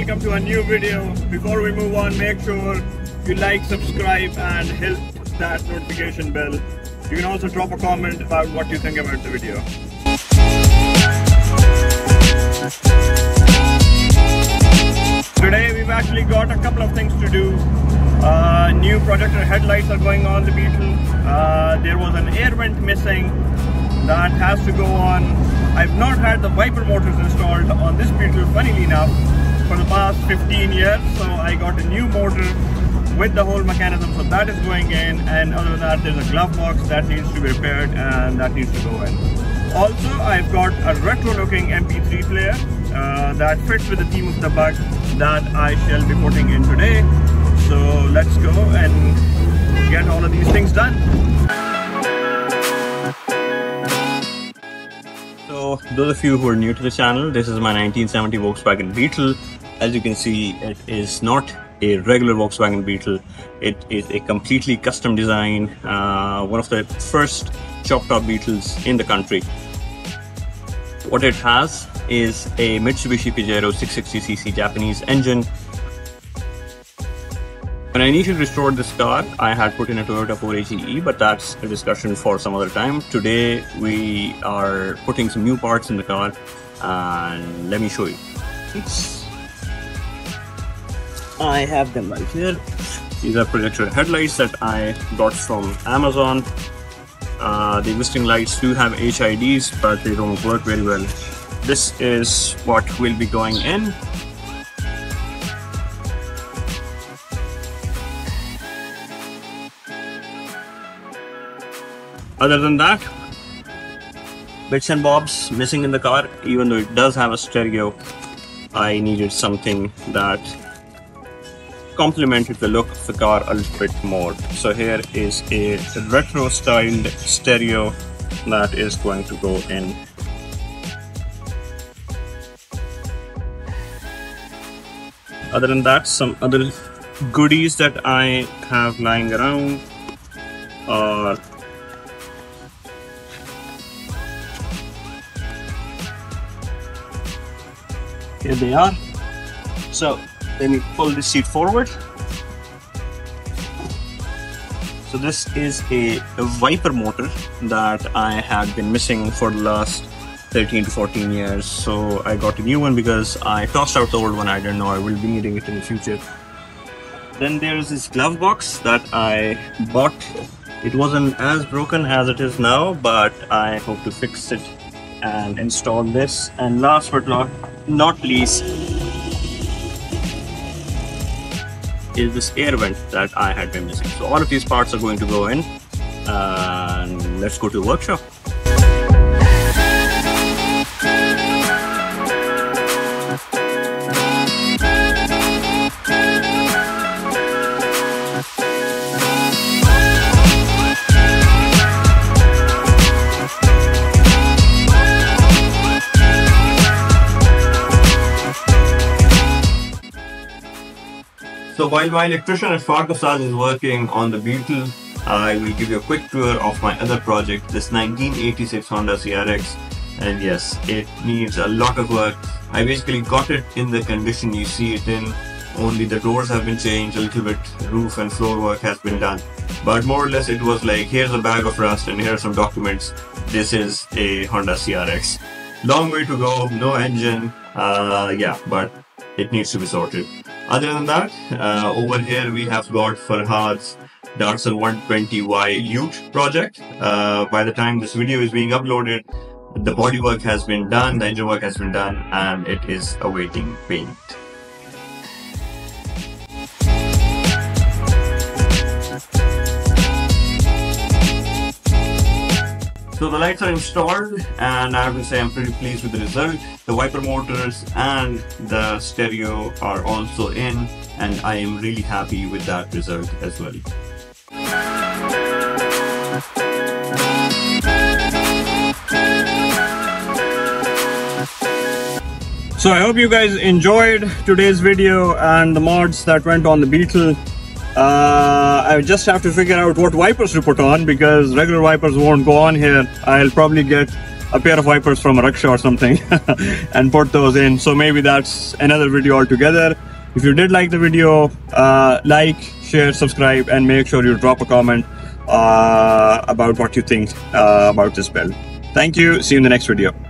welcome to a new video. Before we move on, make sure you like, subscribe and hit that notification bell. You can also drop a comment about what you think about the video. Today we've actually got a couple of things to do. Uh, new projector headlights are going on the Beetle. Uh, there was an air vent missing that has to go on. I've not had the wiper motors installed on this Beetle, funnily enough, for the past 15 years. So I got a new motor with the whole mechanism, so that is going in. And other than that, there's a glove box that needs to be repaired and that needs to go in. Also, I've got a retro-looking MP3 player uh, that fits with the theme of the bug that I shall be putting in today. So let's go and get all of these things done. So those of you who are new to the channel, this is my 1970 Volkswagen Beetle. As you can see, it is not a regular Volkswagen Beetle. It is a completely custom design, uh, one of the first chop top Beetles in the country. What it has is a Mitsubishi Pajero 660cc Japanese engine. When I initially restored this car, I had put in a Toyota 4AGE, but that's a discussion for some other time. Today, we are putting some new parts in the car, and let me show you. I have them right here. These are projector headlights that I got from Amazon. Uh, the existing lights do have HIDs, but they don't work very well. This is what will be going in. Other than that, bits and bobs missing in the car, even though it does have a stereo, I needed something that complemented the look of the car a little bit more. So here is a retro styled stereo that is going to go in. Other than that, some other goodies that I have lying around are here they are. So let me pull this seat forward. So this is a, a, wiper motor that I had been missing for the last 13 to 14 years. So I got a new one because I tossed out the old one. I didn't know I will be needing it in the future. Then there's this glove box that I bought. It wasn't as broken as it is now, but I hope to fix it and install this. And last but not, not least, is this air vent that I had been missing. So all of these parts are going to go in and let's go to the workshop. So while my electrician at Farkasad is working on the Beetle, I will give you a quick tour of my other project, this 1986 Honda CRX. And yes, it needs a lot of work. I basically got it in the condition you see it in. Only the doors have been changed, a little bit roof and floor work has been done. But more or less it was like, here's a bag of rust and here are some documents. This is a Honda CRX. Long way to go, no engine, uh, yeah, but it needs to be sorted. Other than that, uh, over here we have got Farhad's Datsun 120Y Ute project. Uh, by the time this video is being uploaded, the bodywork has been done, the engine work has been done, and it is awaiting paint. So the lights are installed and I have to say I'm pretty pleased with the result. The wiper motors and the stereo are also in and I am really happy with that result as well. So I hope you guys enjoyed today's video and the mods that went on the Beetle. Uh, I just have to figure out what wipers to put on because regular wipers won't go on here. I'll probably get a pair of wipers from a rickshaw or something and put those in. So maybe that's another video altogether. If you did like the video, uh, like, share, subscribe, and make sure you drop a comment uh, about what you think uh, about this build. Thank you. See you in the next video.